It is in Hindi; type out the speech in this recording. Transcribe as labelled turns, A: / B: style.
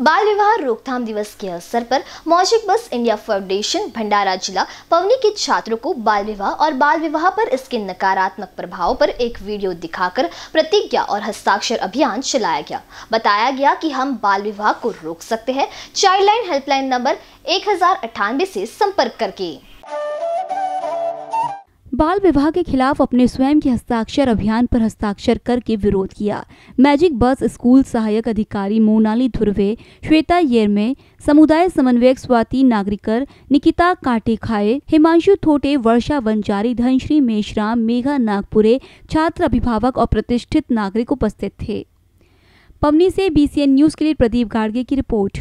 A: बाल विवाह रोकथाम दिवस के अवसर पर मौजिक बस इंडिया फाउंडेशन, भंडारा जिला, पवनी के छात्रों को बाल विवाह और बाल विवाह पर इसके नकारात्मक प्रभाव पर एक वीडियो दिखाकर प्रतिज्ञा और हस्ताक्षर अभियान चलाया गया। बताया गया कि हम बाल विवाह को रोक सकते हैं। चाइल्ड लाइन हेल्पलाइन नंबर एक हज़ार अठानबे से संपर्क करके।
B: बाल विवाह के खिलाफ अपने स्वयं के हस्ताक्षर अभियान पर हस्ताक्षर करके विरोध किया। मैजिक बस स्कूल सहायक अधिकारी मोनाली ध्रुवे, श्वेता येरमे, समुदाय समन्वयक स्वाति नागरिकर, निकिता काटेखाए, हिमांशु थोटे, वर्षा वंजारी, धनश्री मेशराम मेघा नागपुरे, छात्र अभिभावक और प्रतिष्ठित नागरिक उपस्थित थे। पवनी से बीसीएन न्यूज़ के लिए प्रदीप गाड़गे की रिपोर्ट।